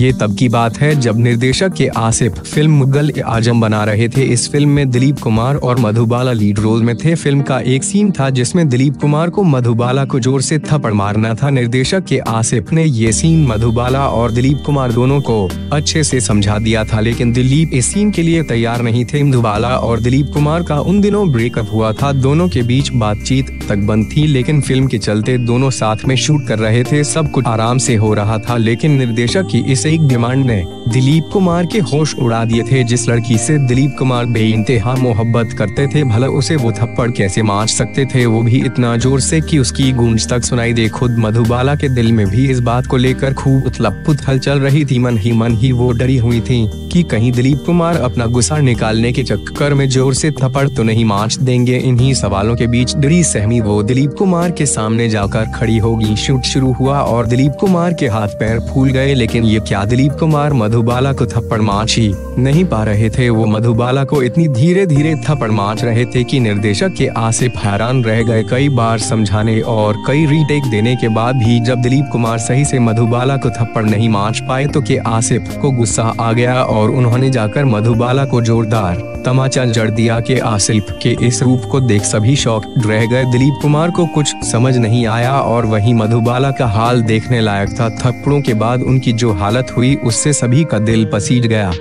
ये तब की बात है जब निर्देशक के आसिफ फ़िल्म मुगल आज़म बना रहे थे। इस फ़िल्म में दिलीप कुमार और मधुबाला लीड रोल में थे। फ़िल्म का एक सीन था जिसमें दिलीप कुमार को मधुबाला को ज़ोर से थप्पड़ मारना था। निर्देशक के आसिफ ने ये सीन मधुबाला और दिलीप कुमार दोनों को अच्छे से समझा दिया था। लेकिन दिलीप इस सीन के लिए तैयार नहीं थे। मधुबाला और दिलीप कुमार का उन दिनों ब्रेकअप हुआ था। दोनों के बीच बातचीत तक बंद थी, लेकिन फ़िल्म के चलते दोनों साथ में शूट कर रहे थे। सब कुछ आराम से हो रहा था, लेकिन निर्देशक की इस एक डिमांड ने दिलीप कुमार के होश उड़ा दिए थे। जिस लड़की से दिलीप कुमार बे इंतहा मोहब्बत करते थे, भला उसे वो थप्पड़ कैसे मार सकते थे? वो भी इतना ज़ोर से कि उसकी गूंज तक सुनाई दे। खुद मधुबाला के दिल में भी इस बात को लेकर खूब उथलपुत चल रही थी। मन ही मन ही वो डरी हुई थी। कि कहीं दिलीप कुमार अपना गुस्सा निकालने के चक्कर में ज़ोर से थप्पड़ तो नहीं मार देंगे। इन्हीं सवालों के बीच डरी सहमी वो दिलीप कुमार के सामने जाकर खड़ी होगी। शूट शुरू हुआ और दिलीप कुमार के हाथ पैर फूल गए, लेकिन ये क्या दिलीप कुमार मधुबाला को थप्पड़ मार ही नहीं पा रहे थे वो मधुबाला को इतनी धीरे धीरे थप्पड़ मार रहे थे कि निर्देशक के आसिफ हैरान रह गए कई बार समझाने और कई रीटेक देने के बाद भी जब दिलीप कुमार सही से मधुबाला को थप्पड़ नहीं मार पाए तो के आसिफ को गुस्सा आ गया और उन्होंने जाकर मधुबाला को जोरदार तमाचा जड़ दिया के आसिफ के इस रूप को देख सभी शौक रह गए। दिलीप कुमार को कुछ समझ नहीं आया और वही मधुबाला का हाल देखने लायक था। थप्पड़ों के बाद उनकी जो हालत हुई, उससे सभी का दिल पसीट गया।